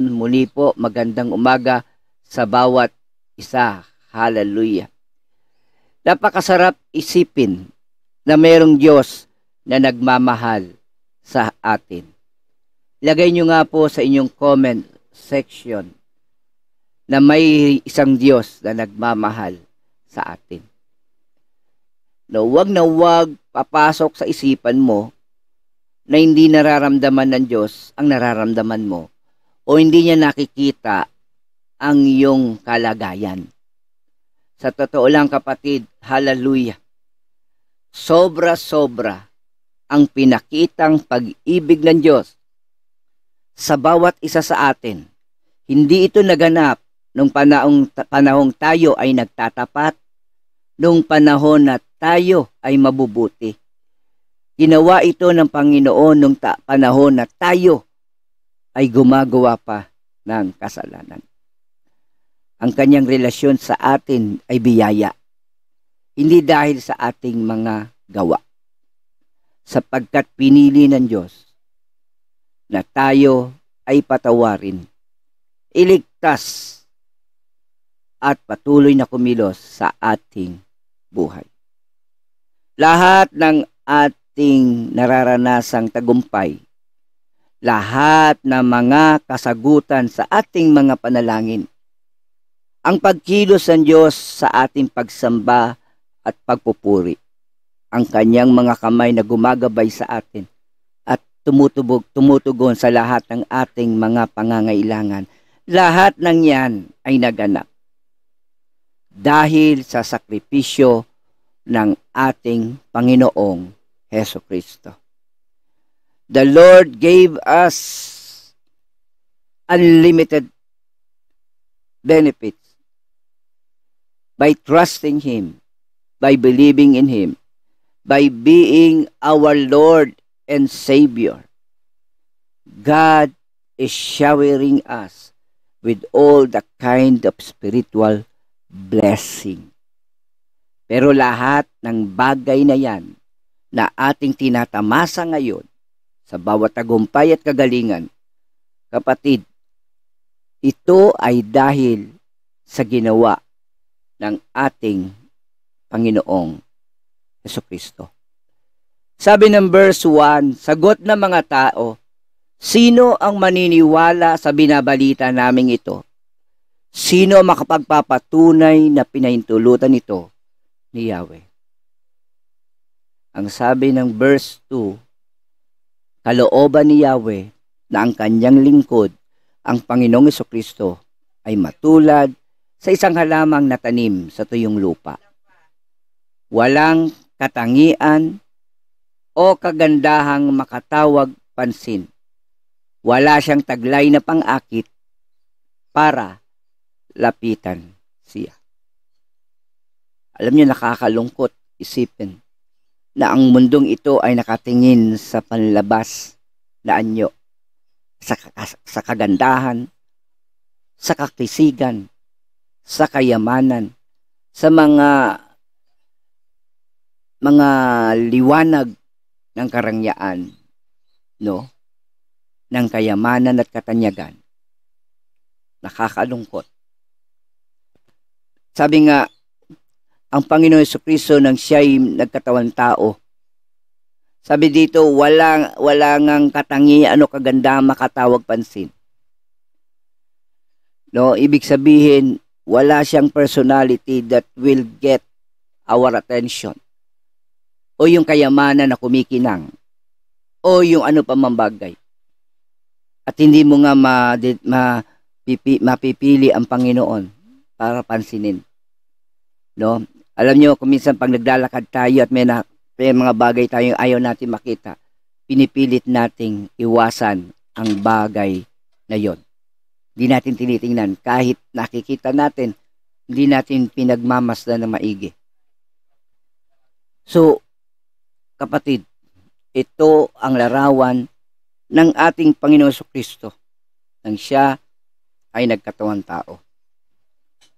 Muli po, magandang umaga sa bawat isa. Hallelujah. Napakasarap isipin na mayroong Diyos na nagmamahal sa atin. Lagay nyo nga po sa inyong comment section na may isang Diyos na nagmamahal sa atin. No, wag na wag papasok sa isipan mo na hindi nararamdaman ng Diyos ang nararamdaman mo o hindi niya nakikita ang iyong kalagayan. Sa totoo lang kapatid, hallelujah. Sobra-sobra ang pinakitang pag-ibig ng Diyos sa bawat isa sa atin. Hindi ito naganap nung panahong, panahong tayo ay nagtatapat, nung panahon na tayo ay mabubuti. Ginawa ito ng Panginoon nung ta- panahon na tayo ay gumagawa pa ng kasalanan. Ang kanyang relasyon sa atin ay biyaya, hindi dahil sa ating mga gawa. Sapagkat pinili ng Diyos na tayo ay patawarin, iligtas at patuloy na kumilos sa ating buhay. Lahat ng ating nararanasang tagumpay, lahat ng mga kasagutan sa ating mga panalangin, ang pagkilos ng Diyos sa ating pagsamba at pagpupuri, ang kanyang mga kamay na gumagabay sa atin at tumutubog, tumutugon sa lahat ng ating mga pangangailangan. Lahat ng yan ay naganap dahil sa sakripisyo ng ating Panginoong Heso Kristo. The Lord gave us unlimited benefits by trusting Him, by believing in Him, by being our Lord and Savior. God is showering us with all the kind of spiritual blessing. Pero lahat ng bagay na yan na ating tinatamasa ngayon sa bawat tagumpay at kagalingan, kapatid, ito ay dahil sa ginawa ng ating Panginoong Yeso Kristo. Sabi ng verse 1, sagot ng mga tao, sino ang maniniwala sa binabalita naming ito? Sino makapagpapatunay na pinahintulutan ito ni Yahweh? Ang sabi ng verse 2, kalooban ni Yahweh na ang kanyang lingkod, ang Panginoong Kristo ay matulad sa isang halamang natanim sa tuyong lupa. Walang katangian o kagandahang makatawag pansin. Wala siyang taglay na pangakit para lapitan siya. Alam niyo, nakakalungkot isipin na ang mundong ito ay nakatingin sa panlabas na anyo, sa, sa kagandahan, sa kakisigan, sa kayamanan, sa mga mga liwanag ng karangyaan, no? ng kayamanan at katanyagan. Nakakalungkot. Sabi nga, ang Panginoon Yeso Kristo nang siya'y nagkatawan tao. Sabi dito, wala, wala ngang katangian o kaganda makatawag pansin. No, ibig sabihin, wala siyang personality that will get our attention. O yung kayamanan na kumikinang. O yung ano pa mambagay. At hindi mo nga ma, ma, pipi, mapipili ang Panginoon para pansinin. No? Alam nyo, kung minsan pag naglalakad tayo at may, na, may mga bagay tayong ayaw natin makita, pinipilit nating iwasan ang bagay na yon. Hindi natin tinitingnan. Kahit nakikita natin, hindi natin pinagmamasdan na maigi. So, kapatid, ito ang larawan ng ating Panginoon Kristo nang siya ay nagkatawang tao.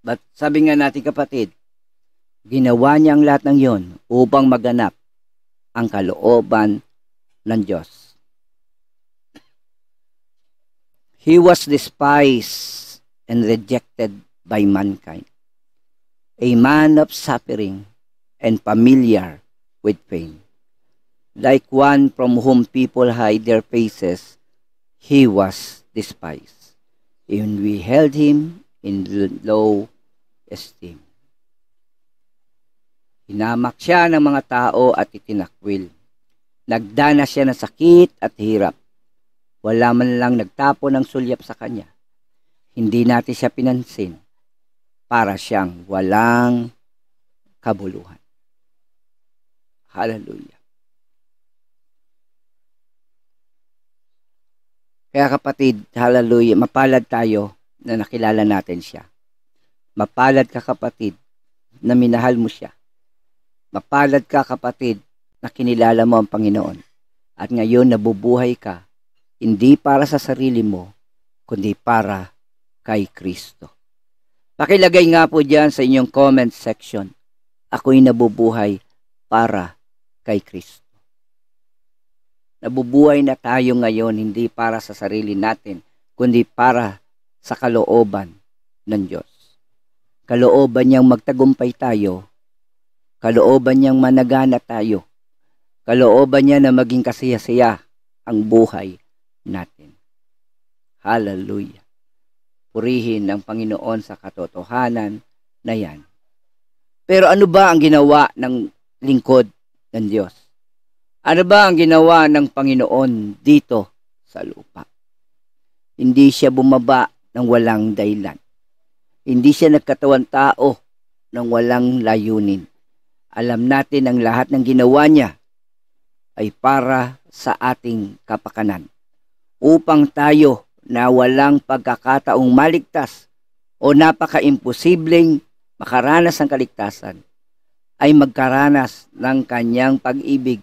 But sabi nga natin kapatid, ginawa niya ang lahat ng yon upang maganap ang kalooban ng Diyos. He was despised and rejected by mankind. A man of suffering and familiar with pain. Like one from whom people hide their faces, he was despised. And we held him in low esteem. Hinamak siya ng mga tao at itinakwil. Nagdana siya ng sakit at hirap. Wala man lang nagtapo ng sulyap sa kanya. Hindi natin siya pinansin para siyang walang kabuluhan. Hallelujah. Kaya kapatid, hallelujah, mapalad tayo na nakilala natin siya. Mapalad ka kapatid na minahal mo siya. Mapalad ka kapatid na kinilala mo ang Panginoon. At ngayon nabubuhay ka, hindi para sa sarili mo, kundi para kay Kristo. Pakilagay nga po dyan sa inyong comment section. Ako'y nabubuhay para kay Kristo. Nabubuhay na tayo ngayon hindi para sa sarili natin, kundi para sa kalooban ng Diyos. Kalooban niyang magtagumpay tayo, kalooban niyang managana tayo, kalooban niya na maging kasiyasiya ang buhay natin. Hallelujah. Purihin ng Panginoon sa katotohanan na yan. Pero ano ba ang ginawa ng lingkod ng Diyos? Ano ba ang ginawa ng Panginoon dito sa lupa? Hindi siya bumaba ng walang dahilan. Hindi siya nagkatawan tao ng walang layunin. Alam natin ang lahat ng ginawa niya ay para sa ating kapakanan. Upang tayo na walang pagkakataong maligtas o napaka-imposibleng makaranas ng kaligtasan ay magkaranas ng kanyang pag-ibig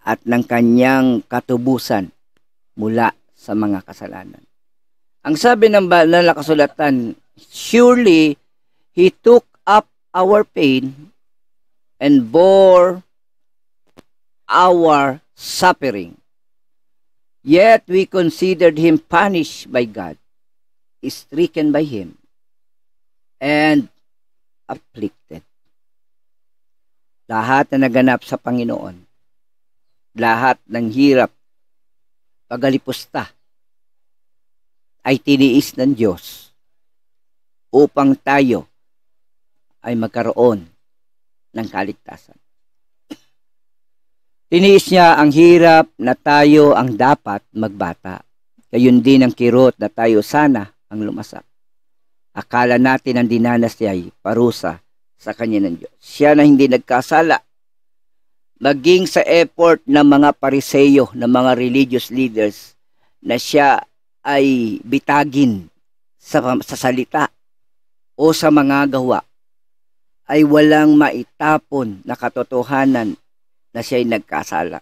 at ng kanyang katubusan mula sa mga kasalanan. Ang sabi ng banal na kasulatan, surely he took up our pain and bore our suffering. Yet we considered him punished by God, stricken by him, and afflicted. Lahat na naganap sa Panginoon lahat ng hirap, pagalipusta, ay tiniis ng Diyos upang tayo ay magkaroon ng kaligtasan. Tiniis niya ang hirap na tayo ang dapat magbata. Gayun din ang kirot na tayo sana ang lumasak. Akala natin ang dinanas niya ay parusa sa kanya ng Diyos. Siya na hindi nagkasala maging sa effort ng mga pariseyo, ng mga religious leaders na siya ay bitagin sa, sa salita o sa mga gawa ay walang maitapon na katotohanan na siya ay nagkasala.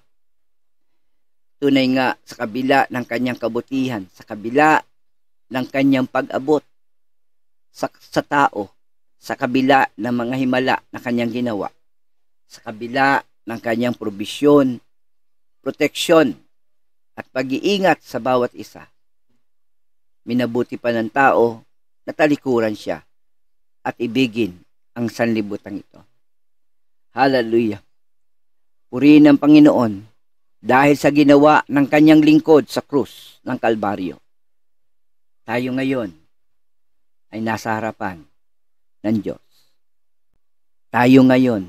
Tunay nga sa kabila ng kanyang kabutihan, sa kabila ng kanyang pag-abot sa, sa tao, sa kabila ng mga himala na kanyang ginawa, sa kabila ng kanyang probisyon, proteksyon, at pag-iingat sa bawat isa. Minabuti pa ng tao na talikuran siya at ibigin ang sanlibutan ito. Hallelujah. Purihin ng Panginoon dahil sa ginawa ng kanyang lingkod sa krus ng Kalbaryo. Tayo ngayon ay nasa harapan ng Diyos. Tayo ngayon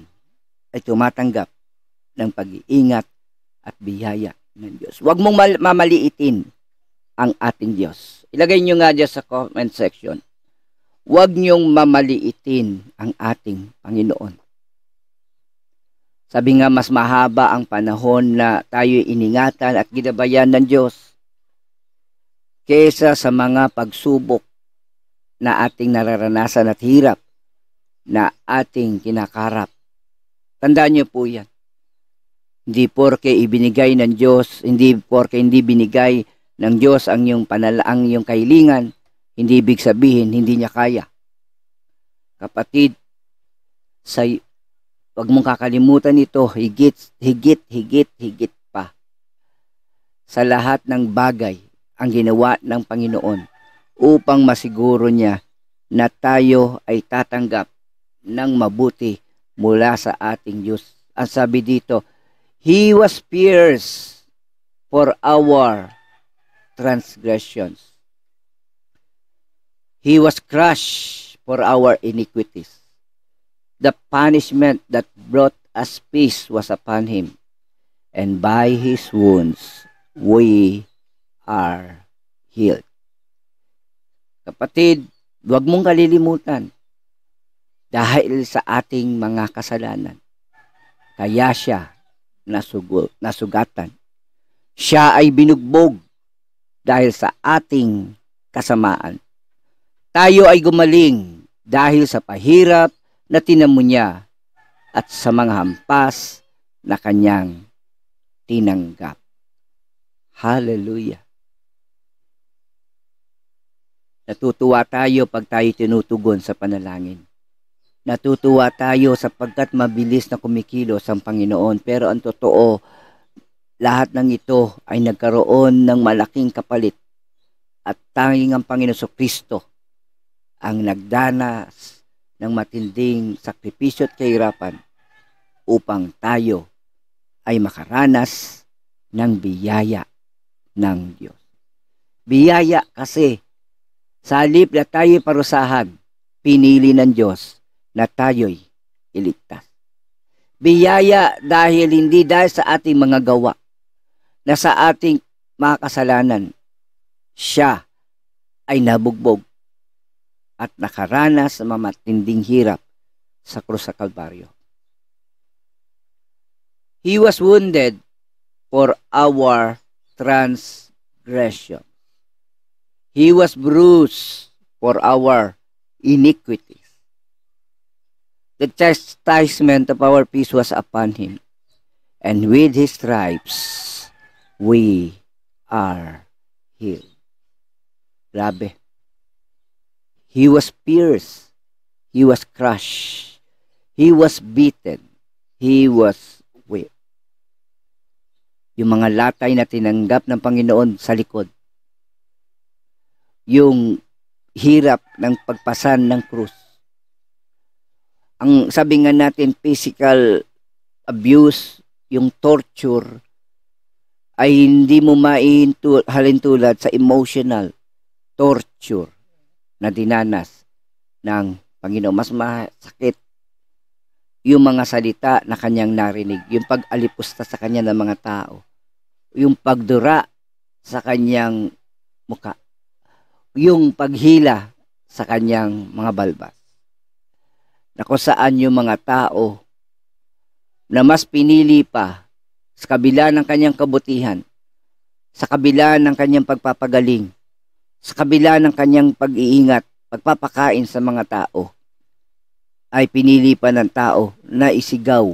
ay tumatanggap ng pag-iingat at biyaya ng Diyos. Huwag mong mal- mamaliitin ang ating Diyos. Ilagay nyo nga dyan sa comment section. Huwag nyong mamaliitin ang ating Panginoon. Sabi nga mas mahaba ang panahon na tayo iningatan at ginabayan ng Diyos kesa sa mga pagsubok na ating nararanasan at hirap na ating kinakarap. Tandaan niyo po yan. Hindi porke ibinigay ng Diyos, hindi porke hindi binigay ng Diyos ang iyong panalaang iyong kahilingan, hindi ibig sabihin hindi niya kaya. Kapatid, sa wag mong kakalimutan ito, higit, higit, higit, higit pa. Sa lahat ng bagay, ang ginawa ng Panginoon upang masiguro niya na tayo ay tatanggap ng mabuti mula sa ating Diyos. Ang sabi dito, He was pierced for our transgressions. He was crushed for our iniquities. The punishment that brought us peace was upon him, and by his wounds we are healed. Kapatid, huwag mong kalilimutan dahil sa ating mga kasalanan. Kaya siya nasugo, nasugatan. Siya ay binugbog dahil sa ating kasamaan. Tayo ay gumaling dahil sa pahirap na tinamo niya at sa mga hampas na kanyang tinanggap. Hallelujah. Natutuwa tayo pag tayo tinutugon sa panalangin. Natutuwa tayo sapagkat mabilis na kumikilos ang Panginoon. Pero ang totoo, lahat ng ito ay nagkaroon ng malaking kapalit at tanging ang Panginoon Kristo ang nagdanas ng matinding sakripisyo at kahirapan upang tayo ay makaranas ng biyaya ng Diyos. Biyaya kasi sa halip na tayo parusahan, pinili ng Diyos na tayo'y iligtas. Biyaya dahil hindi dahil sa ating mga gawa, na sa ating mga kasalanan, siya ay nabugbog at nakaranas sa mamatinding hirap sa krus sa Kalbaryo. He was wounded for our transgression. He was bruised for our iniquities. The chastisement of our peace was upon him, and with his stripes we are healed. Grabe. He was pierced. He was crushed. He was beaten. He was whipped. Yung mga latay na tinanggap ng Panginoon sa likod. Yung hirap ng pagpasan ng krus. Ang sabi nga natin, physical abuse, yung torture, ay hindi mo halintulad sa emotional torture na dinanas ng Panginoon. Mas masakit yung mga salita na kanyang narinig, yung pag-alipusta sa kanya ng mga tao, yung pagdura sa kanyang muka, yung paghila sa kanyang mga balbas. Na kung saan yung mga tao na mas pinili pa sa kabila ng kanyang kabutihan, sa kabila ng kanyang pagpapagaling, sa kabila ng kanyang pag-iingat, pagpapakain sa mga tao, ay pinili pa ng tao na isigaw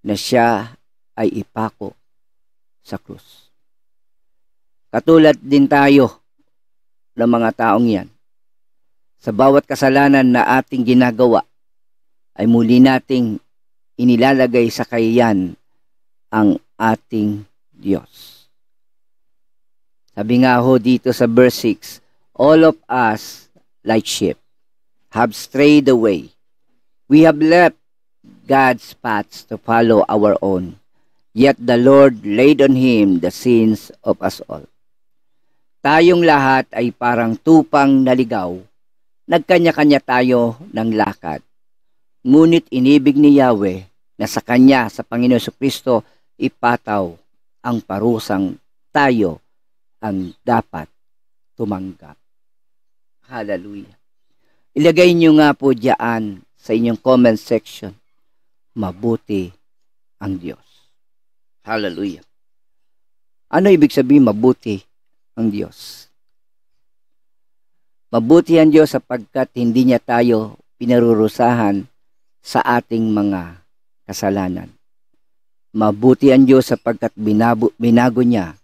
na siya ay ipako sa krus. Katulad din tayo ng mga taong yan. Sa bawat kasalanan na ating ginagawa, ay muli nating inilalagay sa kayan ang ating Diyos. Sabi nga ho dito sa verse 6, All of us, like sheep, have strayed away. We have left God's paths to follow our own. Yet the Lord laid on him the sins of us all. Tayong lahat ay parang tupang naligaw. Nagkanya-kanya tayo ng lakad. Ngunit inibig ni Yahweh na sa Kanya, sa Panginoon Kristo, ipataw ang parusang tayo ang dapat tumanggap. Hallelujah. Ilagay nyo nga po diyan sa inyong comment section, mabuti ang Diyos. Hallelujah. Ano ibig sabihin mabuti ang Diyos? Mabuti ang Diyos sapagkat hindi niya tayo pinarurusahan sa ating mga kasalanan. Mabuti ang Diyos sapagkat binago, binago niya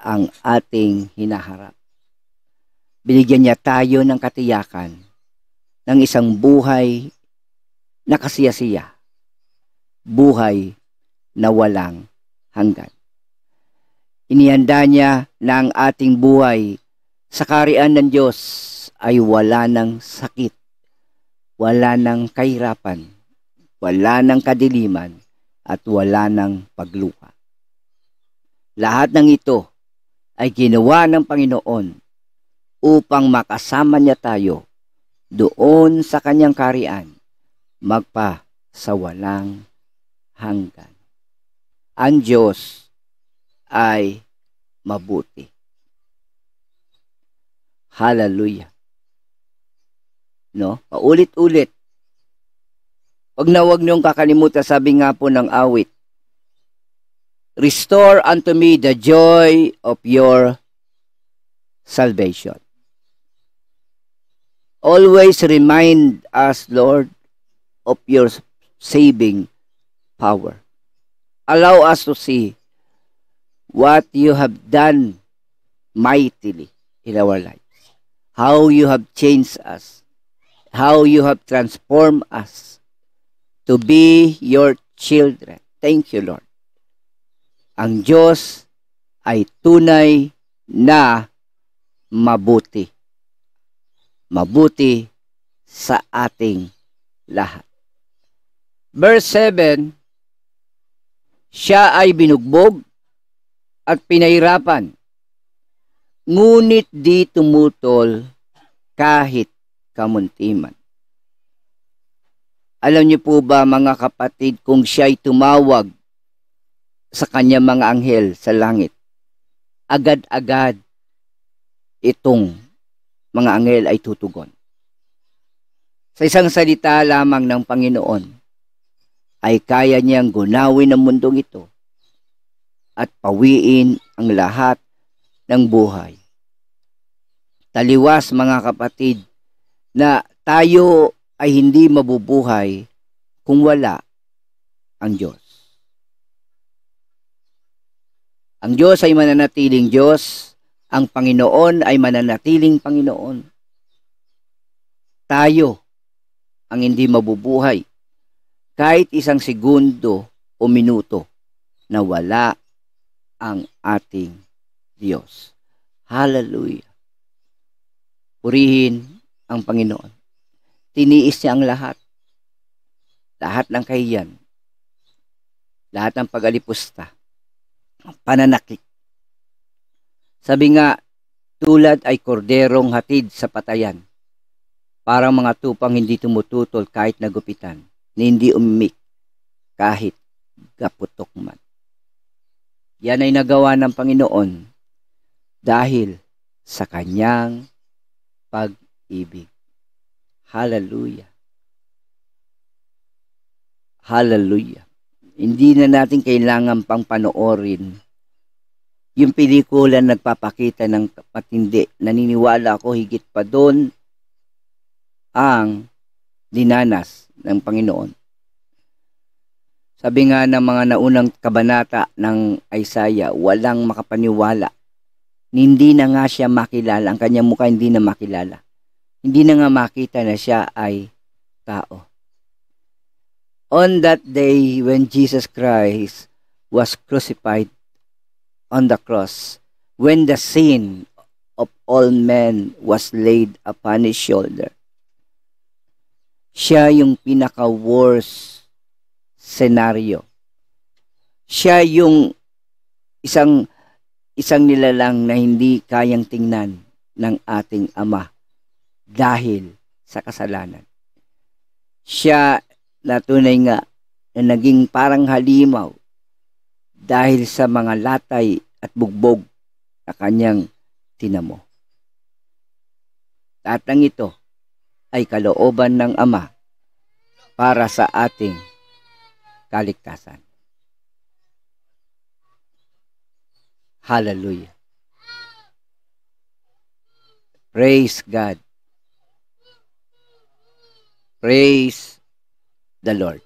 ang ating hinaharap. Binigyan niya tayo ng katiyakan ng isang buhay na kasiyasiya. Buhay na walang hanggan. Inihanda niya na ang ating buhay sa karian ng Diyos ay wala ng sakit, wala ng kahirapan, wala ng kadiliman, at wala ng pagluka. Lahat ng ito ay ginawa ng Panginoon upang makasama niya tayo doon sa kanyang karian magpa sa walang hanggan. Ang Diyos ay mabuti. Hallelujah. No? Paulit-ulit. Huwag na huwag niyong kakalimutan, sabi nga po ng awit, Restore unto me the joy of your salvation. Always remind us, Lord, of your saving power. Allow us to see what you have done mightily in our lives. How you have changed us. How you have transformed us to be your children. Thank you, Lord. Ang Diyos ay tunay na mabuti mabuti sa ating lahat. Verse 7, Siya ay binugbog at pinahirapan, ngunit di tumutol kahit kamuntiman. Alam niyo po ba mga kapatid kung siya ay tumawag sa kanya mga anghel sa langit, agad-agad itong mga anghel ay tutugon. Sa isang salita lamang ng Panginoon, ay kaya niyang gunawin ang mundong ito at pawiin ang lahat ng buhay. Taliwas mga kapatid na tayo ay hindi mabubuhay kung wala ang Diyos. Ang Diyos ay mananatiling Diyos ang Panginoon ay mananatiling Panginoon. Tayo ang hindi mabubuhay kahit isang segundo o minuto na wala ang ating Diyos. Hallelujah. Purihin ang Panginoon. Tiniis niya ang lahat. Lahat ng kahiyan. Lahat ng pag-alipusta. Pananakit sabi nga, tulad ay korderong hatid sa patayan. Parang mga tupang hindi tumututol kahit nagupitan, na hindi umimik kahit gaputok man. Yan ay nagawa ng Panginoon dahil sa kanyang pag-ibig. Hallelujah. Hallelujah. Hindi na natin kailangan pang panoorin yung pelikula nagpapakita ng matindi. Naniniwala ako higit pa doon ang dinanas ng Panginoon. Sabi nga ng mga naunang kabanata ng Isaiah, walang makapaniwala. Hindi na nga siya makilala, ang kanyang mukha hindi na makilala. Hindi na nga makita na siya ay tao. On that day when Jesus Christ was crucified, on the cross when the sin of all men was laid upon his shoulder. Siya yung pinaka-worst scenario. Siya yung isang isang nilalang na hindi kayang tingnan ng ating Ama dahil sa kasalanan. Siya na tunay nga na naging parang halimaw dahil sa mga latay at bugbog na kanyang tinamo. At ang ito ay kalooban ng Ama para sa ating kaligtasan. Hallelujah. Praise God. Praise the Lord.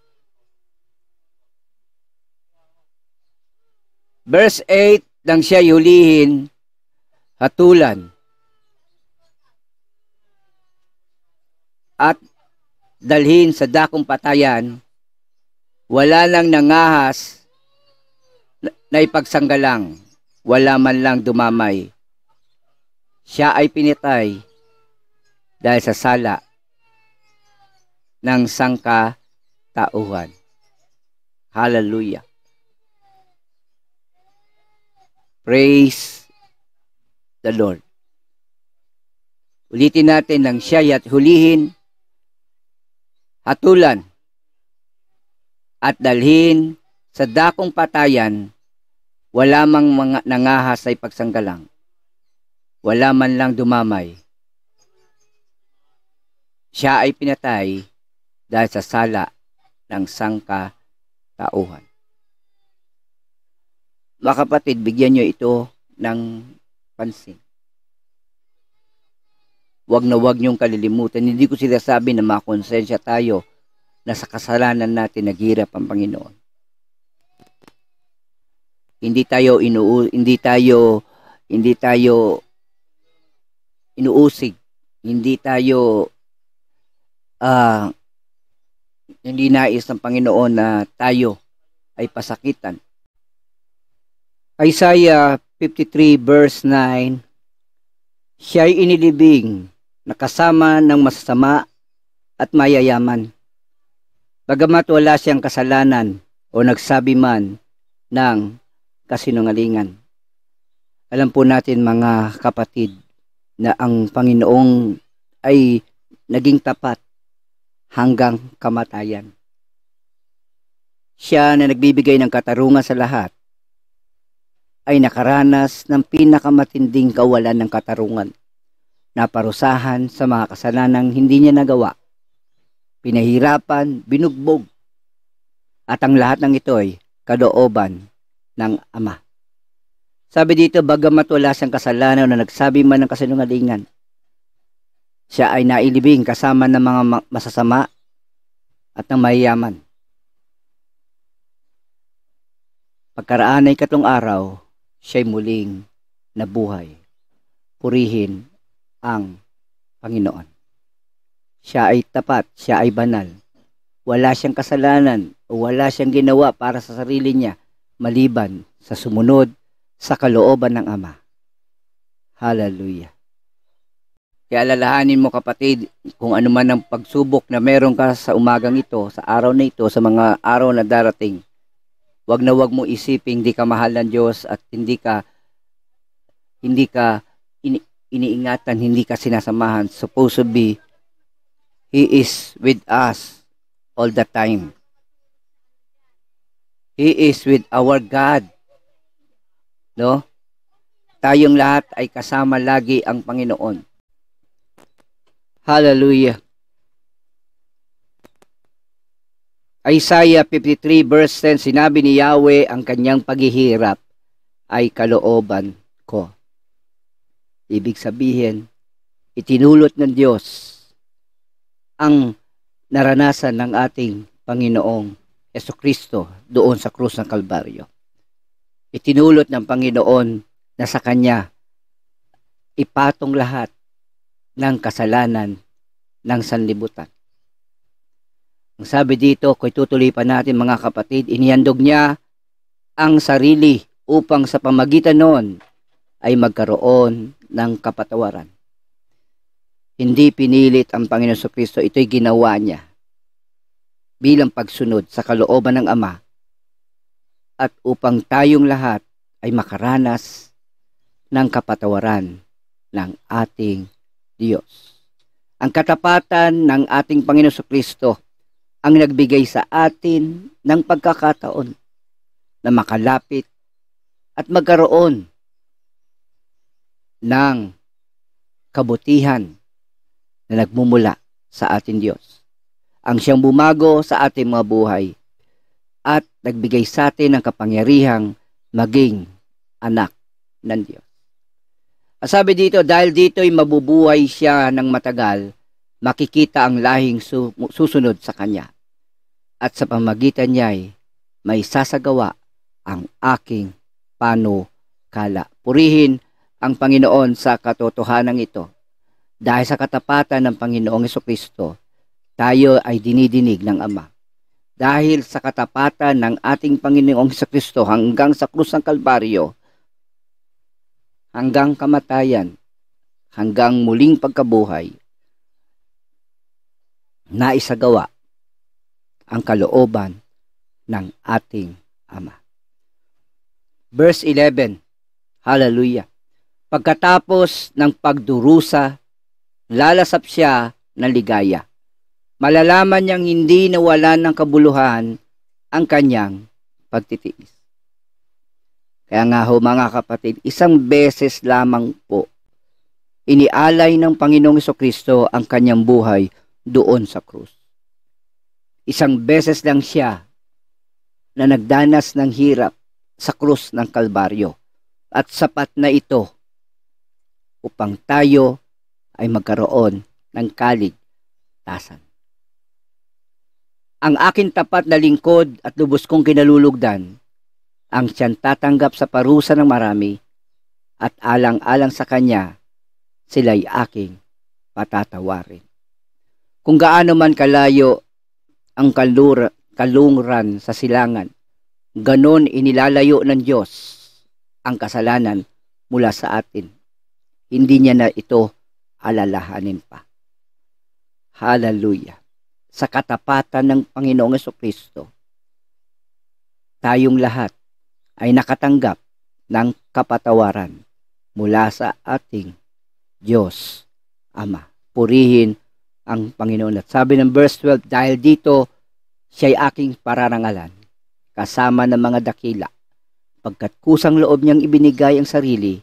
Verse 8, nang siya yulihin, hatulan, at dalhin sa dakong patayan, wala nang nangahas na ipagsanggalang wala man lang dumamay. Siya ay pinitay dahil sa sala ng sangka tauhan. Hallelujah. Praise the Lord. Ulitin natin ng siya at hulihin, hatulan, at dalhin sa dakong patayan, wala mang mga nangahas ay pagsanggalang. Wala man lang dumamay. Siya ay pinatay dahil sa sala ng sangka tauhan. Mga kapatid, bigyan nyo ito ng pansin. Huwag na huwag niyong kalilimutan. Hindi ko sila sabi na makonsensya tayo na sa kasalanan natin naghirap ang Panginoon. Hindi tayo inuu hindi tayo hindi tayo inuusig. Hindi tayo uh, hindi nais ng Panginoon na tayo ay pasakitan. Isaiah 53 verse 9 Siya'y inilibing nakasama ng masasama at mayayaman. Bagamat wala siyang kasalanan o nagsabi man ng kasinungalingan. Alam po natin mga kapatid na ang Panginoong ay naging tapat hanggang kamatayan. Siya na nagbibigay ng katarungan sa lahat ay nakaranas ng pinakamatinding kawalan ng katarungan naparusahan sa mga kasalanang hindi niya nagawa, pinahirapan, binugbog, at ang lahat ng ito ay kadooban ng Ama. Sabi dito, bagamat wala siyang kasalanan na nagsabi man ng kasinungalingan, siya ay nailibing kasama ng mga masasama at ng mayayaman. Pagkaraan ay katong araw, siya'y muling nabuhay. Purihin ang Panginoon. Siya ay tapat, siya ay banal. Wala siyang kasalanan o wala siyang ginawa para sa sarili niya maliban sa sumunod sa kalooban ng Ama. Hallelujah. Kaya alalahanin mo kapatid, kung ano man ang pagsubok na meron ka sa umagang ito, sa araw na ito, sa mga araw na darating, wag na wag mo isiping hindi ka mahal ng Diyos at hindi ka hindi ka iniingatan, hindi ka sinasamahan. Supposed to be, He is with us all the time. He is with our God. No? Tayong lahat ay kasama lagi ang Panginoon. Hallelujah. Isaiah 53 verse 10, sinabi ni Yahweh ang kanyang paghihirap ay kalooban ko. Ibig sabihin, itinulot ng Diyos ang naranasan ng ating Panginoong Yeso Kristo doon sa krus ng Kalbaryo. Itinulot ng Panginoon na sa Kanya ipatong lahat ng kasalanan ng sanlibutan. Ang sabi dito, kung tutuloy pa natin mga kapatid, inihandog niya ang sarili upang sa pamagitan noon ay magkaroon ng kapatawaran. Hindi pinilit ang Panginoon sa Kristo, ito'y ginawa niya bilang pagsunod sa kalooban ng Ama at upang tayong lahat ay makaranas ng kapatawaran ng ating Diyos. Ang katapatan ng ating Panginoon Kristo ang nagbigay sa atin ng pagkakataon na makalapit at magkaroon ng kabutihan na nagmumula sa ating Diyos. Ang siyang bumago sa ating mga buhay at nagbigay sa atin ng kapangyarihang maging anak ng Diyos. Sabi dito, dahil dito'y mabubuhay siya ng matagal, makikita ang lahing su- susunod sa kanya. At sa pamagitan niya'y may sasagawa ang aking panukala. Purihin ang Panginoon sa katotohanan ito. Dahil sa katapatan ng Panginoong Kristo, tayo ay dinidinig ng Ama. Dahil sa katapatan ng ating Panginoong Kristo hanggang sa krus ng Kalbaryo, hanggang kamatayan, hanggang muling pagkabuhay, na isagawa ang kalooban ng ating Ama. Verse 11, Hallelujah. Pagkatapos ng pagdurusa, lalasap siya ng ligaya. Malalaman niyang hindi nawalan ng kabuluhan ang kanyang pagtitiis. Kaya nga ho mga kapatid, isang beses lamang po inialay ng Panginoong Kristo ang kanyang buhay doon sa krus. Isang beses lang siya na nagdanas ng hirap sa krus ng Kalbaryo. At sapat na ito upang tayo ay magkaroon ng kaligtasan. Ang akin tapat na lingkod at lubos kong kinalulugdan, ang siyang tatanggap sa parusa ng marami at alang-alang sa kanya, sila'y aking patatawarin. Kung gaano man kalayo ang kalura, kalungran sa silangan. Ganon inilalayo ng Diyos ang kasalanan mula sa atin. Hindi niya na ito alalahanin pa. Hallelujah. Sa katapatan ng Panginoong Kristo, tayong lahat ay nakatanggap ng kapatawaran mula sa ating Diyos Ama. Purihin ang Panginoon. At sabi ng verse 12, dahil dito Siya'y aking pararangalan, kasama ng mga dakila, pagkat kusang loob niyang ibinigay ang sarili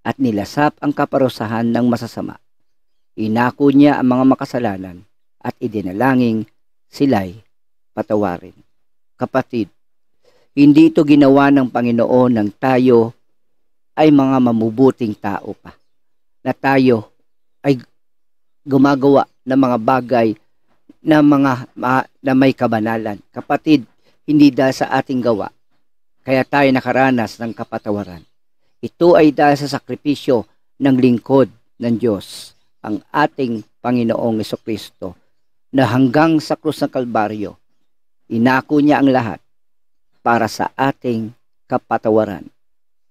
at nilasap ang kaparusahan ng masasama. Inako niya ang mga makasalanan at idinalangin sila'y patawarin. Kapatid, hindi ito ginawa ng Panginoon ng tayo ay mga mamubuting tao pa. Na tayo ay gumagawa ng mga bagay na mga na may kabanalan. Kapatid, hindi dahil sa ating gawa, kaya tayo nakaranas ng kapatawaran. Ito ay dahil sa sakripisyo ng lingkod ng Diyos, ang ating Panginoong Kristo, na hanggang sa krus ng Kalbaryo, inako niya ang lahat para sa ating kapatawaran,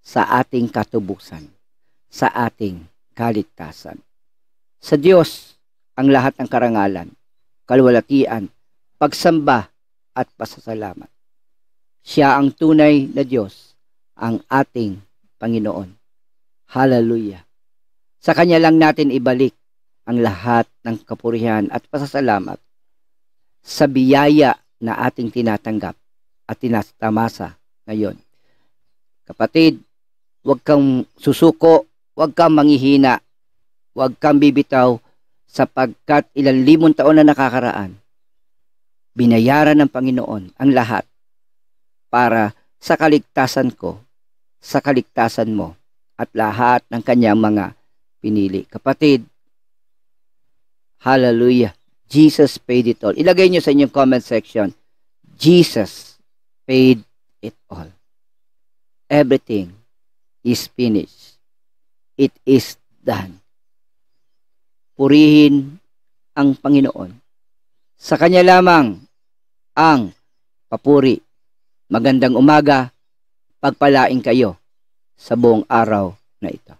sa ating katubusan, sa ating kaligtasan. Sa Diyos ang lahat ng karangalan kalwalatian, pagsamba at pasasalamat. Siya ang tunay na Diyos, ang ating Panginoon. Hallelujah. Sa Kanya lang natin ibalik ang lahat ng kapurihan at pasasalamat sa biyaya na ating tinatanggap at tinatamasa ngayon. Kapatid, huwag kang susuko, huwag kang manghihina, huwag kang bibitaw sapagkat ilang limon taon na nakakaraan, binayaran ng Panginoon ang lahat para sa kaligtasan ko, sa kaligtasan mo, at lahat ng kanyang mga pinili. Kapatid, hallelujah, Jesus paid it all. Ilagay niyo sa inyong comment section, Jesus paid it all. Everything is finished. It is done purihin ang Panginoon. Sa Kanya lamang ang papuri. Magandang umaga, pagpalaing kayo sa buong araw na ito.